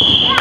Yeah.